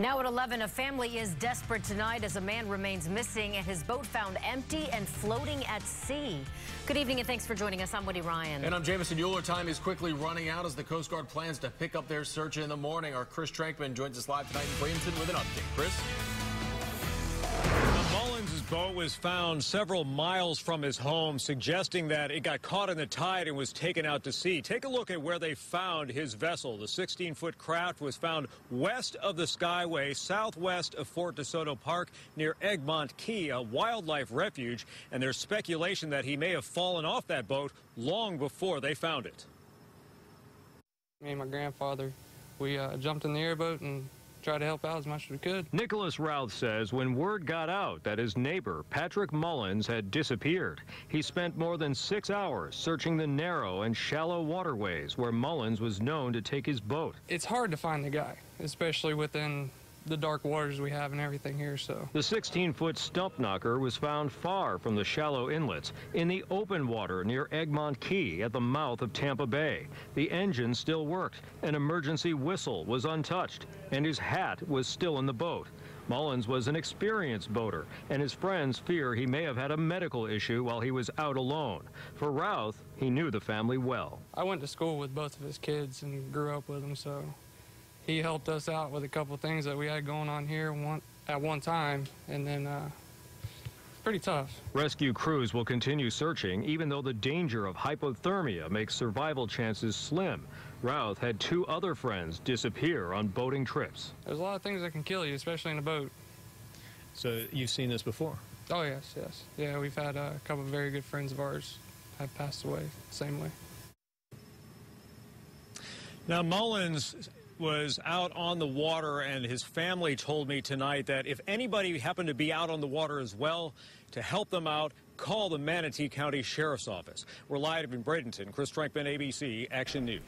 Now at 11, a family is desperate tonight as a man remains missing and his boat found empty and floating at sea. Good evening and thanks for joining us. I'm Wendy Ryan. And I'm Jamison Uhler. Time is quickly running out as the Coast Guard plans to pick up their search in the morning. Our Chris Trankman joins us live tonight in Bradenton with an update. Chris? Boat was found several miles from his home, suggesting that it got caught in the tide and was taken out to sea. Take a look at where they found his vessel. The 16-foot craft was found west of the Skyway, southwest of Fort DeSoto Park, near Egmont Key, a wildlife refuge, and there's speculation that he may have fallen off that boat long before they found it. Me and my grandfather, we uh, jumped in the airboat and try to help out as much as we could. Nicholas Routh says when word got out that his neighbor, Patrick Mullins, had disappeared, he spent more than six hours searching the narrow and shallow waterways where Mullins was known to take his boat. It's hard to find the guy, especially within the dark waters we have and everything here, so. The 16-foot Stumpknocker was found far from the shallow inlets in the open water near Egmont Key at the mouth of Tampa Bay. The engine still worked, an emergency whistle was untouched, and his hat was still in the boat. Mullins was an experienced boater, and his friends fear he may have had a medical issue while he was out alone. For Routh, he knew the family well. I went to school with both of his kids and grew up with them, so he helped us out with a couple things that we had going on here one, at one time, and then uh, pretty tough. Rescue crews will continue searching, even though the danger of hypothermia makes survival chances slim. Routh had two other friends disappear on boating trips. There's a lot of things that can kill you, especially in a boat. So you've seen this before? Oh, yes, yes. Yeah, we've had a couple of very good friends of ours have passed away the same way. Now, Mullins was out on the water, and his family told me tonight that if anybody happened to be out on the water as well, to help them out, call the Manatee County Sheriff's Office. We're live in Bradenton. Chris Trankman, ABC Action News.